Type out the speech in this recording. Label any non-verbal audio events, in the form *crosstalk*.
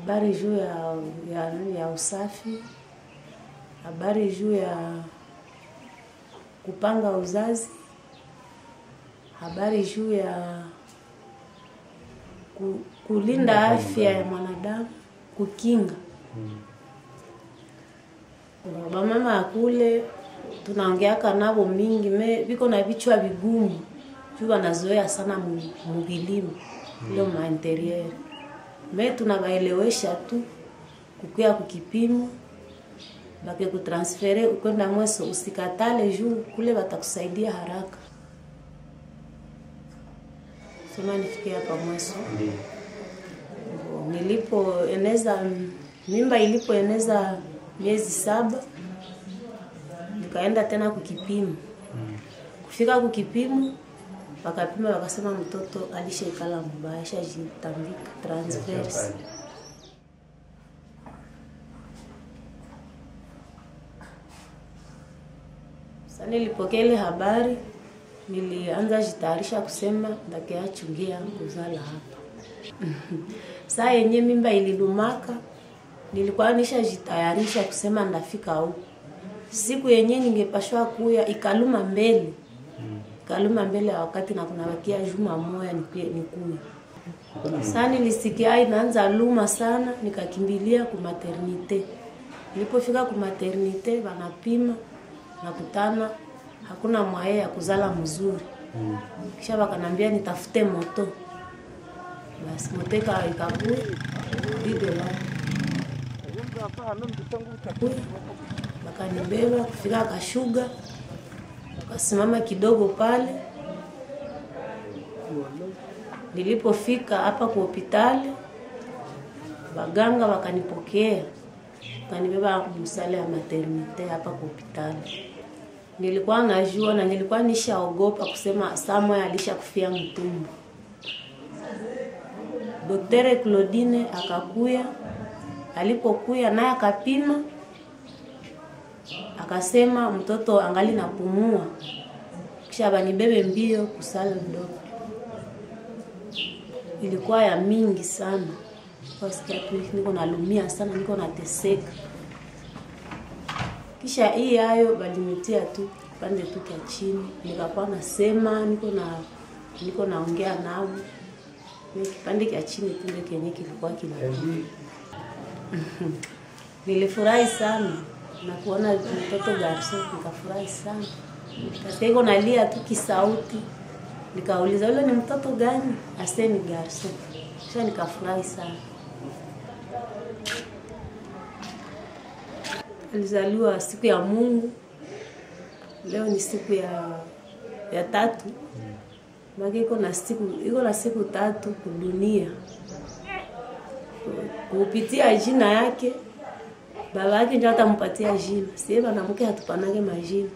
habari juu ya, ya, ya usafi, habari juu ya kupanga uzazi, habari juu ya ku, kulinda afya ya mwanadamu, kukinga. Hmm. bamama ya kule tunaongeaka navo mingi me viko na vichwa vigumu. Juu wanazoea sana hmm. ilo maintérieur mainterieur me tunabaelewesha tu kukuya kukipimo bake kutransfere ukwenda mweso usikatale juu kule watakusaidia haraka. Sema nifikie hapa mweso. Nilipoeneza mimba ilipoeneza miezi saba nikaenda tena kukipimo kufika kukipimo wakapima wakasema mtoto alishaikala mbaya shajitambika transverse Sasa nilipokea ile habari, nilianza jitayarisha kusema ndakeachungia kuzala hapa. *laughs* Saa yenye mimba ililumaka, nilikuwa nishajitayarisha kusema ndafika huko. Siku yenye ningepashwa kuya ikaluma mbele, ikaluma mbele ya wakati na kunabakia juma moya nikuye. Sasa nilisikia inaanza luma sana, nikakimbilia kumaternite. Nilipofika ku maternite wanapima nakutana hakuna mwaye ya kuzala mzuri. Kisha wakanambia nitafute moto. Basi moto ika ikakui dide la wakanibeba kufika Kashuga, wakasimama kidogo pale. Nilipofika hapa kwa hospitali, waganga wakanipokea, wakanibeba msale ya maternite hapa kwa hospitali. Nilikuwa najua na nilikuwa nishaogopa kusema Samuel alishakufia mtumbo. Doktere Claudine akakuya, alipokuya naye akapima, akasema mtoto angali napumua, kisha banibebe mbio kusala mdogo. Ilikuwa ya mingi sana, Kwa sikia tu niko nalumia sana, niko nateseka. Kisha hii hayo balinitia tu pande tu kia chini, nikakuwa nasema niko na niko naongea nao. Kipande kya chini tu ndio kenye kilikuwa kina *laughs* Nilifurahi sana na kuona mtoto garso, nikafurahi sana. Kasikia iko nalia tu kisauti, nikauliza yule ni mtoto gani? Asemi garso. Kisha nikafurahi sana. Alizaliwa siku ya Mungu, leo ni siku ya ya tatu maki iko na siku iko na siku tatu kudunia. Kupitia jina yake babaki njo hata mpatia jina sie banamuke hatupanake majina